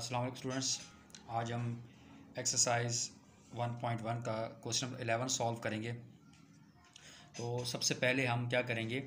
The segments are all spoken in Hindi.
अस्सलाम वालेकुम स्टूडेंट्स। आज हम एक्सरसाइज 1.1 का क्वेश्चन नंबर 11 सॉल्व करेंगे। तो सबसे पहले हम क्या करेंगे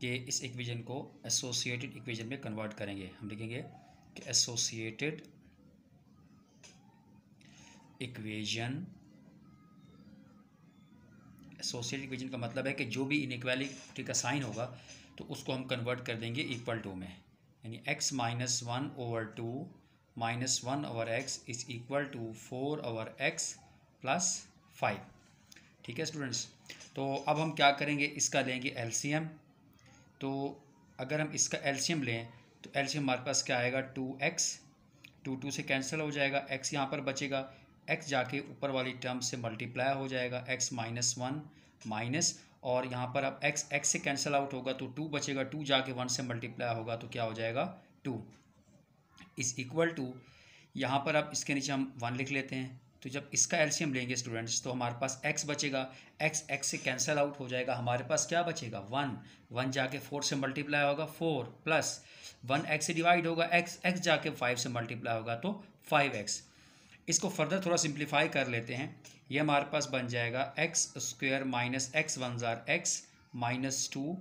कि इस इक्वेशन को एसोसिएटेड इक्वेशन में कन्वर्ट करेंगे। हम लिखेंगे कि एसोसिएटेड इक्वेशन एसोसिएटेड इक्वेशन का मतलब है कि जो भी इनइक्वालिटी का साइन होगा तो उसको हम कन्वर्ट कर देंगे इक्वल टू में। यानी x minus one over two minus one over x is equal to four over x plus five ठीक है स्टूडेंट्स तो अब हम क्या करेंगे? इसका लेंगे एलसीएम तो अगर हम इसका एलसीएम लें तो एलसीएम हमारे पास क्या आएगा? टू एक्स टू टू से कैंसिल हो जाएगा। एक्स यहाँ पर बचेगा। एक्स जाके ऊपर वाली टर्म से मल्टीप्लाई हो जाएगा। एक्स माइनस वन माइनस और यहाँ पर अब एक्स एक्स से कैंसिल आउट होगा तो टू बचेगा। टू जाके वन से मल्टीप्लाई होगा तो क्या हो जाएगा? टू इज़ इक्वल टू यहाँ पर अब इसके नीचे हम वन लिख लेते हैं। तो जब इसका एल्शियम लेंगे स्टूडेंट्स तो हमारे पास एक्स बचेगा। एक्स एक्स से कैंसिल आउट हो जाएगा। हमारे पास क्या बचेगा? वन वन जाके फोर से मल्टीप्लाई होगा। फोर प्लस वन एक्स से डिवाइड होगा। एक्स एक्स जाके फाइव से मल्टीप्लाई होगा। तो फाइव एक्स इसको फर्दर थोड़ा सिंप्लीफाई कर लेते हैं। ये हमारे पास बन जाएगा x square minus x one tsar x minus two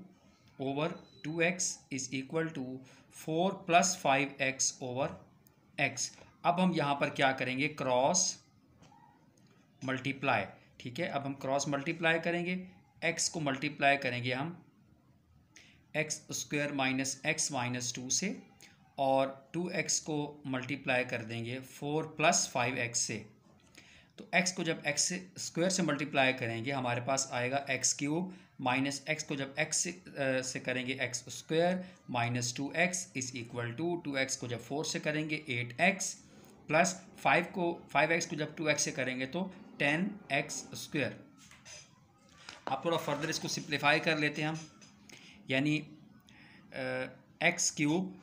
over two x is equal to four plus five x over x. अब हम यहाँ पर क्या करेंगे? Cross multiply. ठीक है, अब हम क्रॉस मल्टीप्लाई करेंगे। एक्स को मल्टीप्लाई करेंगे हम। X square minus x minus two से और टू एक्स को मल्टीप्लाई कर देंगे फोर प्लस फाइव एक्स से। तो x को जब x से स्क्वायर से मल्टीप्लाई करेंगे हमारे पास आएगा x क्यूब माइनस एक्स को जब x से, से करेंगे x square minus two x is equal to two x को जब फोर से करेंगे एट एक्स प्लस फाइव को फाइव एक्स को जब टू एक्स से करेंगे तो टेन एक्स स्क्वायर आप थोड़ा फर्दर इसको सिंप्लीफाई कर लेते हैं हम. यानी x cube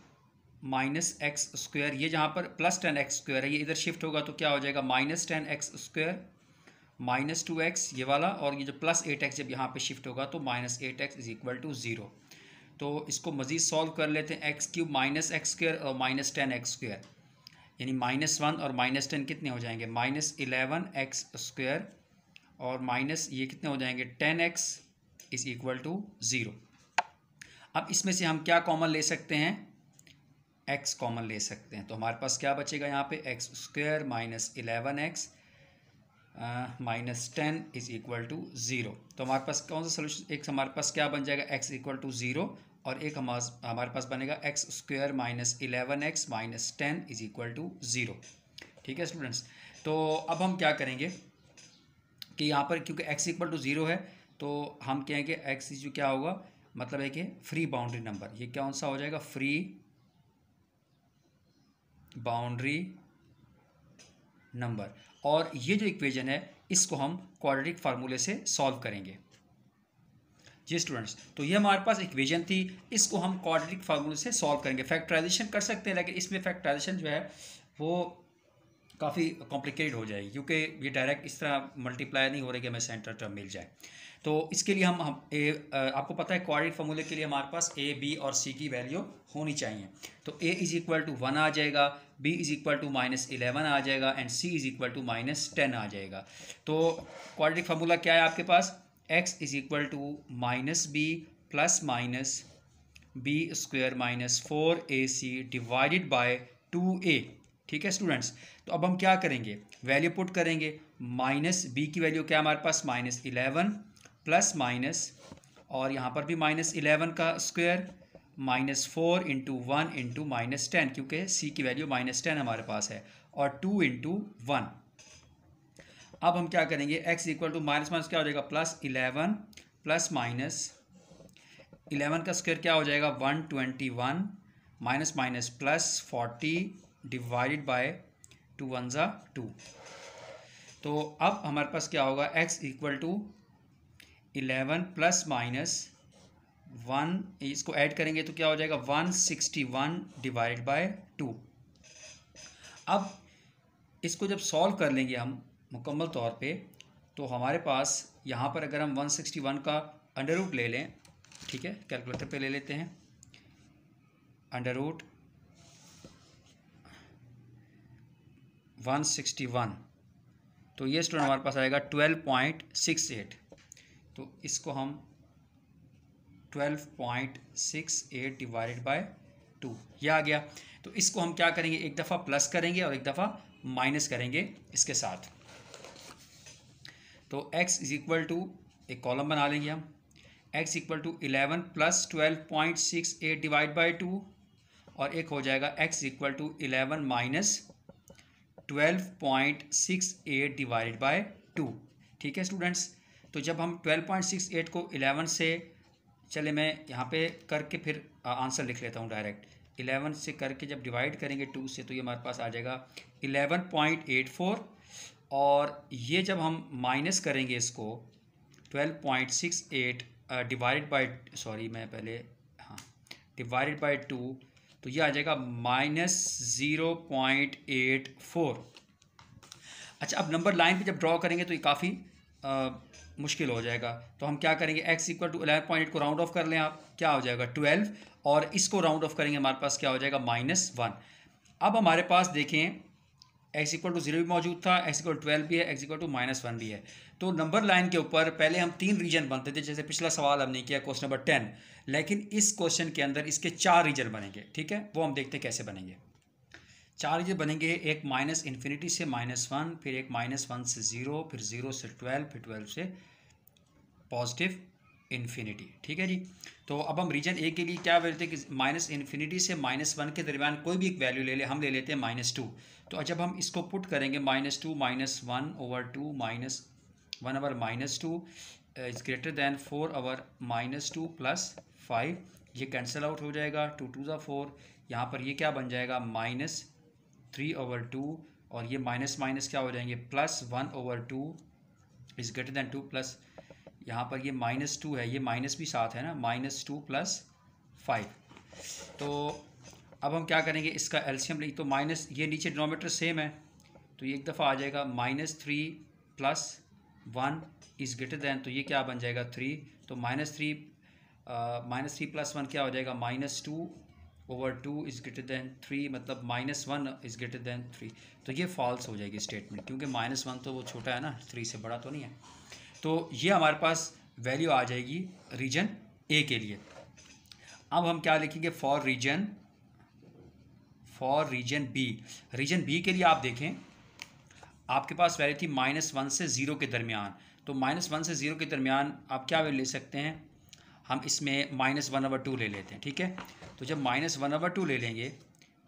minus x square, ये जहाँ पर प्लस टेन एक्स स्क्वायर है, ये इधर शिफ्ट होगा तो क्या हो जाएगा? Minus ten x square, minus two x, ये वाला, और ये जो प्लस एट एक्स जब यहाँ पे शिफ्ट होगा तो minus eight x is equal to zero. तो इसको मज़ीद सॉल्व कर लेते हैं, x cube minus x square और माइनस टेन एक्स स्क्वायर। यानी माइनस वन और माइनस टेन कितने हो जाएँगे? माइनस इलेवन एक्स स्क्वायर और माइनस ये कितने हो जाएँगे? Ten x is equal to zero. अब इसमें से हम क्या कॉमन ले सकते हैं? एक्स कॉमन ले सकते हैं। तो हमारे पास क्या बचेगा यहाँ पे? X square minus eleven x minus ten is equal to zero तो हमारे पास कौन सा सोल्यूशन एक हमारे पास क्या बन जाएगा? एक्स इक्वल टू ज़ीरो और एक हमारे हमारे पास बनेगा x square minus eleven x minus ten is equal to zero ठीक है स्टूडेंट्स तो अब हम क्या करेंगे कि यहाँ पर क्योंकि एक्स इक्वल टू ज़ीरो है तो हम कहेंगे एक्स जो क्या होगा? मतलब है कि फ्री बाउंड्री नंबर ये कौन सा हो जाएगा? फ्री बाउंड्री नंबर और ये जो इक्वेशन है, इसको हम क्वाड्रेटिक फार्मूले से सॉल्व करेंगे। जी स्टूडेंट्स तो ये हमारे पास इक्वेशन थी, इसको हम क्वाड्रेटिक फार्मूले से सॉल्व करेंगे। फैक्टराइजेशन कर सकते हैं, लेकिन इसमें फैक्टराइजेशन जो है, वो काफ़ी कॉम्प्लिकेटेड हो जाएगी, क्योंकि ये डायरेक्ट इस तरह मल्टीप्लाई नहीं हो रही कि हमें सेंटर टर्म मिल जाए। तो इसके लिए हम ए आपको पता है क्वाड्रेटिक फार्मूले के लिए हमारे पास ए बी और सी की वैल्यू होनी चाहिए। तो A is equal to one आ जाएगा B is equal to minus eleven आ जाएगा and C is equal to minus ten आ जाएगा। तो क्वाड्रेटिक फार्मूला क्या है आपके पास? X is equal to minus B plus minus B square minus four A C divided by two A ठीक है स्टूडेंट्स तो अब हम क्या करेंगे? वैल्यू पुट करेंगे। माइनस बी की वैल्यू क्या हमारे पास? माइनस इलेवन प्लस माइनस और यहाँ पर भी माइनस इलेवन का square minus four into one into minus ten क्योंकि सी की वैल्यू माइनस टेन हमारे पास है, और टू इंटू वन अब हम क्या करेंगे? X equal to minus minus क्या हो जाएगा? Plus eleven plus minus eleven का स्क्वायर क्या हो जाएगा? One twenty one minus minus plus forty divided by two one ज़ा टू तो अब हमारे पास क्या होगा? X equal to eleven plus minus one इसको ऐड करेंगे तो क्या हो जाएगा? One sixty one divide by two अब इसको जब सॉल्व कर लेंगे हम मुकम्मल तौर पे तो हमारे पास यहाँ पर अगर हम वन सिक्सटी वन का अंडर रूट ले लें, ठीक है? कैलकुलेटर पे ले लेते हैं। Under root one sixty one. तो ये स्टूडेंट हमारे पास आएगा ट्वेल्व पॉइंट सिक्स एट। तो इसको हम twelve point six eight divided by two ये आ गया। तो इसको हम क्या करेंगे? एक दफ़ा प्लस करेंगे और एक दफ़ा माइनस करेंगे इसके साथ। तो x इज़ इक्वल टू एक कॉलम बना लेंगे हम। x equal to eleven plus twelve point six eight divide by two और एक हो जाएगा x equal to eleven minus twelve point six eight divide by two ठीक है स्टूडेंट्स तो जब हम ट्वेल्व पॉइंट सिक्स एट को इलेवन से, चले मैं यहाँ पे करके फिर आंसर लिख लेता हूँ डायरेक्ट इलेवन से करके जब डिवाइड करेंगे टू से तो ये हमारे पास आ जाएगा इलेवन पॉइंट एट फोर और ये जब हम माइनस करेंगे इसको twelve point six eight divide by sorry मैं पहले हाँ डिवाइड बाई टू तो ये आ जाएगा minus zero point eight four. अच्छा अब नंबर लाइन पे जब ड्रॉ करेंगे तो ये काफ़ी मुश्किल हो जाएगा। तो हम क्या करेंगे x equal to eleven point eight को राउंड ऑफ़ कर लें आप, क्या हो जाएगा ट्वेल्व और इसको राउंड ऑफ़ करेंगे, हमारे पास क्या हो जाएगा, माइनस वन। अब हमारे पास देखें एक्स इक्वल टू ज़ीरो भी मौजूद था एक्स इक्वल ट्वेल्व भी है x equal to minus one भी है। तो नंबर लाइन के ऊपर पहले हम तीन रीजन बनते थे, जैसे पिछला सवाल हमने किया क्वेश्चन नंबर टेन लेकिन इस क्वेश्चन के अंदर इसके चार रीजन बनेंगे, ठीक है? वो हम देखते हैं कैसे बनेंगे। चार रीजन बनेंगे, एक माइनस इन्फिनिटी से माइनस वन फिर एक माइनस वन से ज़ीरो फिर ज़ीरो से ट्वेल्व फिर ट्वेल्व से पॉजिटिव इन्फिनिटी ठीक है जी? तो अब हम रीजन ए के लिए क्या बोलते हैं कि माइनस इन्फिनिटी से माइनस वन के दरमियान कोई भी एक वैल्यू ले ले, हम ले लेते हैं माइनस टू तो जब हम इसको पुट करेंगे minus two minus one over two minus one over minus two is greater than four over minus two plus five ये कैंसिल आउट हो जाएगा टू टू ज़ा फोर यहाँ पर ये क्या बन जाएगा? माइनस थ्री ओवर टू और ये माइनस माइनस क्या हो जाएँगे? Plus one over two is greater than two plus यहाँ पर ये माइनस टू है, ये माइनस भी साथ है ना माइनस टू प्लस फाइव तो अब हम क्या करेंगे, इसका एल्शियम लेंगे तो माइनस ये नीचे डिनोमीटर सेम है तो ये एक दफ़ा आ जाएगा minus three plus one is greater than तो ये क्या बन जाएगा थ्री तो minus three minus three plus one क्या हो जाएगा minus two over two is greater than three मतलब minus one is greater than three तो ये फॉल्स हो जाएगी स्टेटमेंट क्योंकि माइनस वन तो वो छोटा है ना थ्री से बड़ा तो नहीं है. तो ये हमारे पास वैल्यू आ जाएगी रीजन ए के लिए। अब हम क्या लिखेंगे? For region for region B region B के लिए आप देखें, आपके पास वैल्यू थी माइनस वन से ज़ीरो के दरमियान। तो माइनस वन से ज़ीरो के दरमियान आप क्या वैल्यू ले सकते हैं? हम इसमें माइनस वन ओवर टू ले लेते हैं, ठीक है? तो जब माइनस वन ओवर टू ले लेंगे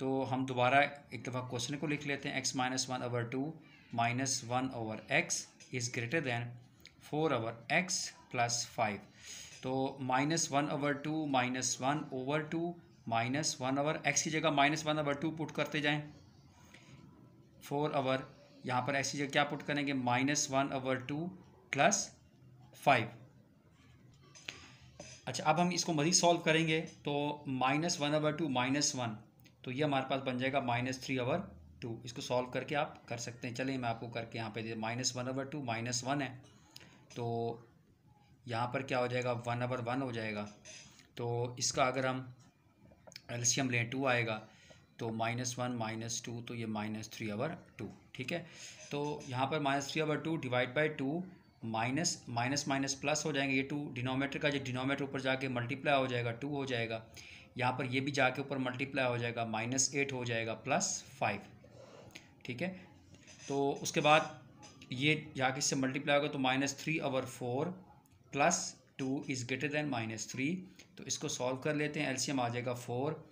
तो हम दोबारा एक दफ़ा क्वेश्चन को लिख लेते हैं। X minus one over two minus one over x is greater than four over x plus five तो minus one over two minus one over two minus one over x की जगह minus one over two put करते जाएँ। फोर आवर यहाँ पर एक्स की जगह क्या पुट करेंगे? Minus one over two plus five अच्छा अब हम इसको मज़ीद सॉल्व करेंगे। तो minus one over two minus one तो ये हमारे पास बन जाएगा माइनस थ्री आवर टू इसको सॉल्व करके आप कर सकते हैं। चलिए मैं आपको करके यहाँ पे minus one over two minus one है। तो यहाँ पर क्या हो जाएगा? वन आवर वन हो जाएगा। तो इसका अगर हम एल्शियम लें टू आएगा तो माइनस वन माइनस टू तो ये माइनस थ्री अवर टू ठीक है? तो यहाँ पर minus three over two divide by two minus minus minus plus हो जाएँगे ये टू डिनोमीटर का जो डिनोमीटर ऊपर जाके मल्टीप्लाई हो जाएगा टू हो जाएगा। यहाँ पर ये भी जाके ऊपर मल्टीप्लाई हो जाएगा माइनस एट हो जाएगा प्लस फाइव ठीक है? तो उसके बाद ये जाके इससे मल्टीप्लाई होगा तो minus three over four plus two is greater than minus three तो इसको सॉल्व कर लेते हैं एलसीएम आ जाएगा four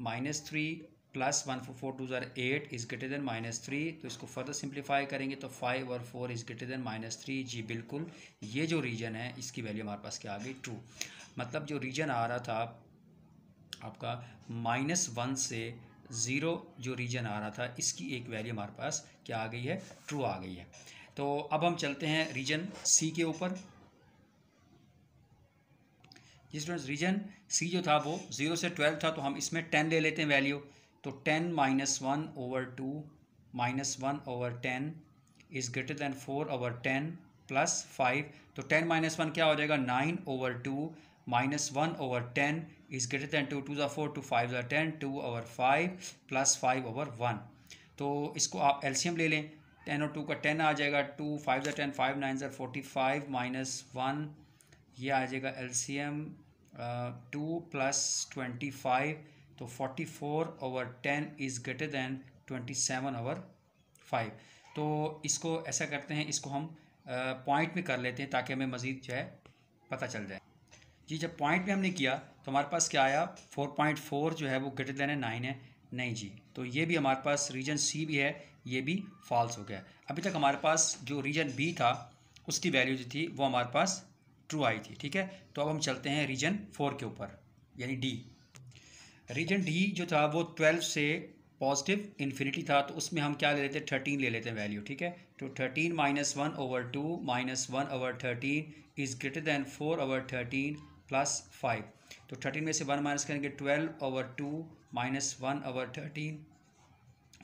minus three plus one four four two tsar eight is greater than minus three तो इसको फर्दर सिंप्लीफाई करेंगे तो फाइव और four is greater than minus three जी, बिल्कुल। ये जो रीजन है, इसकी वैल्यू हमारे पास क्या आ गई? टू मतलब जो रीजन आ रहा था, आपका माइनस वन से ज़ीरो जो रीजन आ रहा था, इसकी एक वैल्यू हमारे पास क्या आ गई है? ट्रू आ गई है। तो अब हम चलते हैं रीजन सी के ऊपर। जी स्टूडेंट्स रीजन सी जो था वो ज़ीरो से ट्वेल्व था तो हम इसमें टेन ले लेते हैं वैल्यू तो ten minus one over two minus one over ten is greater than four over ten plus five तो टेन माइनस वन क्या हो जाएगा? Nine over two minus one over ten is greater than two two ज़ा फोर टू फाइव ज़ा ten two over five plus five over one तो इसको आप एलसीएम ले लें। टेन और टू का टेन आ जाएगा। टू फाइव ज़ा टेन फाइव नाइन ज़ा फोर्टी फाइव माइनस वन ये आ जाएगा LCM two plus twenty five तो forty four over ten is greater than twenty seven over five तो इसको ऐसा करते हैं, इसको हम पॉइंट में कर लेते हैं ताकि हमें मज़ीद जो है पता चल जाए। जी, जब पॉइंट में हमने किया तो हमारे पास क्या आया? फोर पॉइंट फोर जो है वो ग्रेटर देन है नाइन है। नहीं जी तो ये भी हमारे पास रीजन सी भी है, ये भी फॉल्स हो गया। अभी तक हमारे पास जो रीजन बी था, उसकी वैल्यू जो थी, वो हमारे पास ट्रू आई थी, ठीक है? तो अब हम चलते हैं रीजन फोर के ऊपर, यानी डी रीजन डी जो था, वो ट्वेल्व से पॉजिटिव इन्फिनिटी था तो उसमें हम क्या ले लेते हैं? थर्टीन ले लेते हैं वैल्यू ठीक है? तो thirteen minus one over two minus one over thirteen is greater than four over thirteen plus five तो थर्टीन में से वन माइनस करेंगे twelve over two minus one over thirteen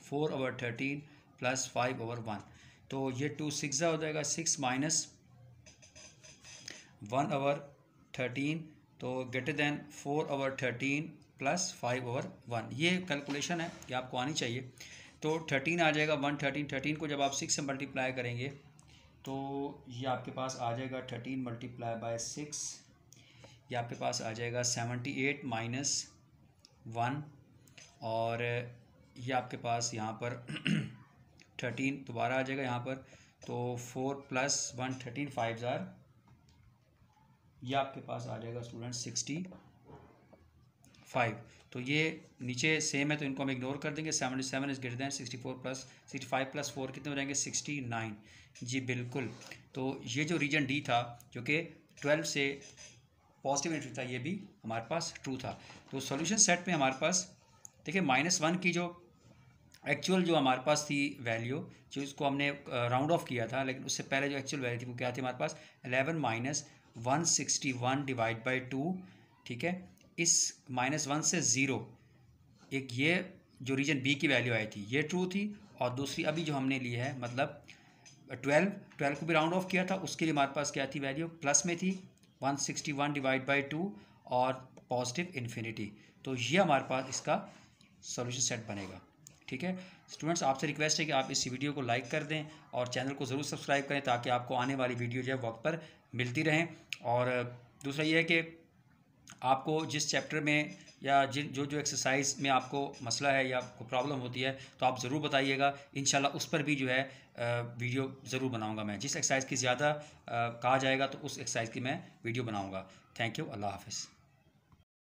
four over thirteen plus five over one तो ये टू सिक्स हो जाएगा six minus one over thirteen तो greater than four over thirteen plus five over one ये कैलकुलेशन है, ये आपको आनी चाहिए। तो थर्टीन आ जाएगा वन थर्टीन थर्टीन को जब आप सिक्स से मल्टीप्लाई करेंगे तो ये आपके पास आ जाएगा थर्टीन मल्टीप्लाई बाय सिक्स ये आपके पास आ जाएगा सेवेंटी एट माइनस वन और ये आपके पास यहाँ पर थर्टीन दोबारा आ जाएगा यहाँ पर तो four plus one thirteen five ज़ार। ये आपके पास आ जाएगा स्टूडेंट सिक्सटी फाइव। तो ये नीचे सेम है तो इनको हम इग्नोर कर देंगे। Seventy seven is greater than sixty four plus sixty five plus four कितने हो जाएँगे? Sixty nine. जी, बिल्कुल। तो ये जो रीजन डी था, जो कि ट्वेल्व से पॉजिटिव एंट्री था, ये भी हमारे पास ट्रू था। तो सॉल्यूशन सेट में हमारे पास, देखिए माइनस वन की जो एक्चुअल जो हमारे पास थी वैल्यू जो इसको हमने राउंड ऑफ़ किया था, लेकिन उससे पहले जो एक्चुअल वैल्यू थी, वो क्या थी हमारे पास? Eleven minus one sixty one divide by two ठीक है? इस माइनस वन से ज़ीरो एक ये जो रीजन बी की वैल्यू आई थी, ये ट्रू थी, और दूसरी अभी जो हमने ली है मतलब ट्वेल्व ट्वेल्व को भी राउंड ऑफ़ किया था, उसके लिए हमारे पास क्या थी वैल्यू प्लस में थी one sixty one divide by two और पॉजिटिव इन्फिनिटी। तो ये हमारे पास इसका सोल्यूशन सेट बनेगा। ठीक है? स्टूडेंट्स, आपसे रिक्वेस्ट है कि आप इस वीडियो को लाइक कर दें और चैनल को ज़रूर सब्सक्राइब करें ताकि आपको आने वाली वीडियो जो है वक्त पर मिलती रहें। और दूसरा ये है कि आपको जिस चैप्टर में या जिन, जो जो एक्सरसाइज में आपको मसला है या आपको प्रॉब्लम होती है तो आप ज़रूर बताइएगा। इन उस पर भी जो है वीडियो ज़रूर बनाऊँगा मैं। जिस एक्सरसाइज की ज़्यादा कहा जाएगा तो उस एक्सरसाइज की मैं वीडियो बनाऊँगा। थैंक यू अल्लाह हाफिज़।